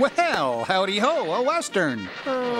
Well, howdy ho, a Western. Oh.